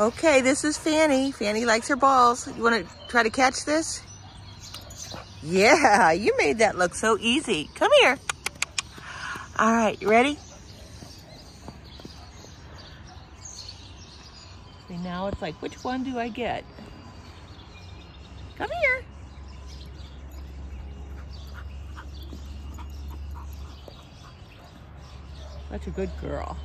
Okay, this is Fanny. Fanny likes her balls. You want to try to catch this? Yeah, you made that look so easy. Come here. All right, you ready? See, now it's like, which one do I get? Come here. That's a good girl.